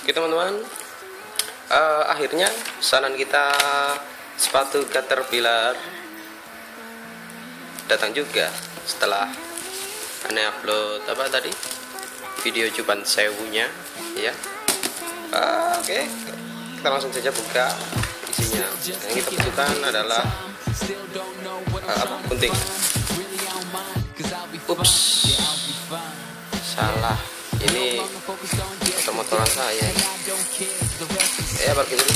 Oke teman-teman, uh, akhirnya pesanan kita sepatu caterpillar datang juga setelah aneh upload apa tadi video cuman sewunya ya. Uh, Oke, okay. kita langsung saja buka isinya. Yang kita butuhkan adalah uh, apa? Gunting. Ups, salah. Ini motor-motoran saya. Ya pergi dulu.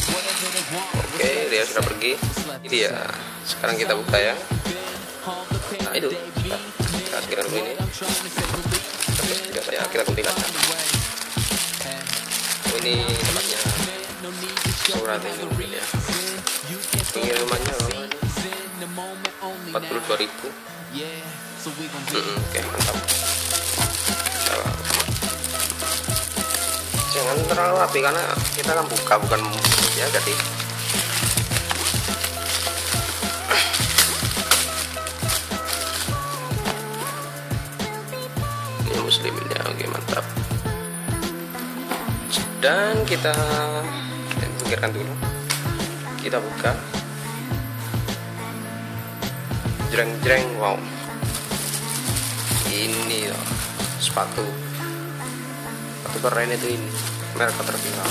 Oke dia sudah pergi. Ini dia. Sekarang kita buka ya. Nah itu. Kita, sekiranya dulu ini. Terus tidak saya kita gunting kaca oh, ini tempatnya. Surat ini mungkin ya. Pengirimannya berapa? Ini 42 ribu. Hmm, oke mantap jangan terlalu rapi karena kita kan buka bukan ya jadi. Ini muslimin ya oke mantap. Dan kita pikirkan dulu. Kita buka. Jreng-jreng wow. Ini loh sepatu keren itu ini merek terkenal.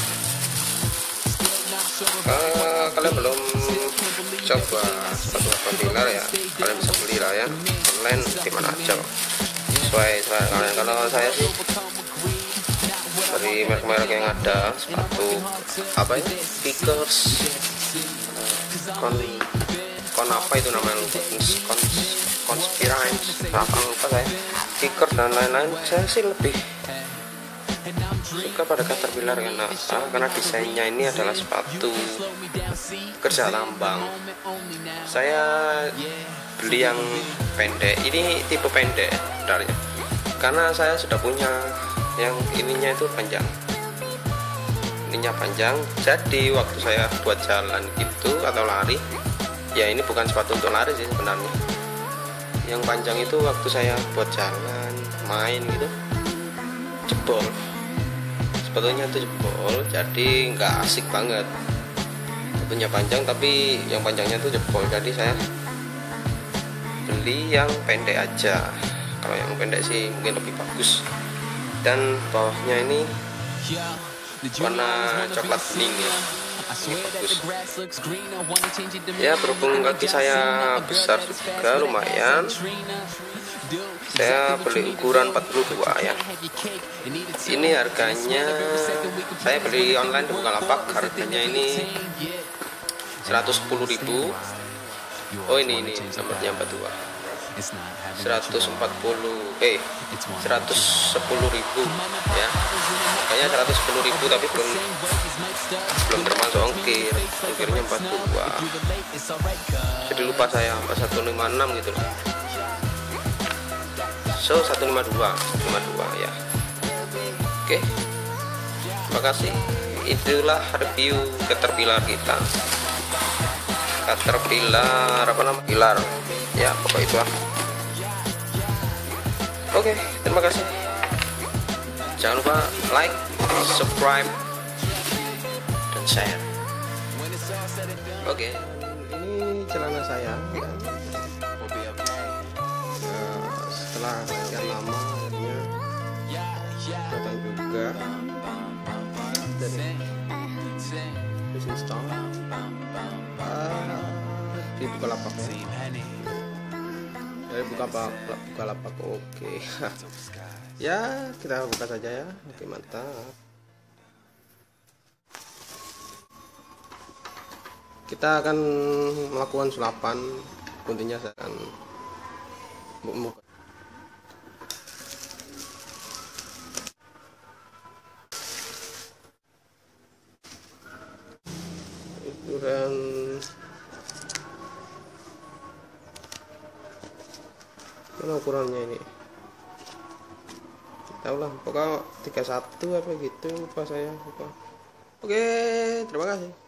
Uh, kalian belum coba sepatu Caterpillar ya? Kalian bisa beli lah ya online di mana aja sesuai sesuai kalian. Kalau saya sih dari merek-merek yang ada sepatu apa ya? Kickers kon kon apa itu namanya kon konspirans apa lupa saya. Kicker dan lain-lain saya sih lebih suka pada Caterpillar karena ah, karena desainnya ini adalah sepatu kerja lambang. Saya beli yang pendek. Ini tipe pendek dari karena saya sudah punya yang ininya itu panjang. Ininya panjang. Jadi waktu saya buat jalan itu atau lari ya ini bukan sepatu untuk lari sih sebenarnya. Yang panjang itu waktu saya buat jalan main gitu jebol. Sebetulnya itu jebol jadi nggak asik banget. Sebetulnya panjang tapi yang panjangnya itu jebol. Jadi saya beli yang pendek aja. Kalau yang pendek sih mungkin lebih bagus. Dan bawahnya ini warna coklat bening ya bagus ya berhubung kaki saya besar juga lumayan. saya beli ukuran 42 ya. Ini harganya saya beli online di Bukalapak harganya ini 110.000 oh ini ini nomornya 42 140 eh 110 ribu ya. Kayaknya 110 ribu tapi belum belum termasuk ongkir. Ongkirnya 42 jadi lupa saya 156 gitu loh. So 152 52 ya. Oke. Terima kasih. Itulah review Caterpillar kita Caterpillar apa nama? Pilar. Ya pokok itu lah. Oke terima kasih. Jangan lupa like subscribe dan share. Oke. Ini celana saya. Ya. setelah sekian lama akhirnya datang juga. Dari install uh, di Bukalapak ya dari buka buka lapak oke. Ya kita buka saja ya. Oke mantap. Kita akan melakukan sulapan. Kuntinya saya akan buka ukuran mana ukurannya ini? Tahu lah pokoknya 31 apa gitu lupa saya lupa. Oke terima kasih